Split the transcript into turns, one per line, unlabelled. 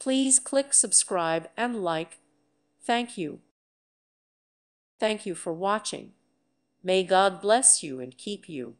Please click subscribe and like. Thank you. Thank you for watching. May God bless you and keep you.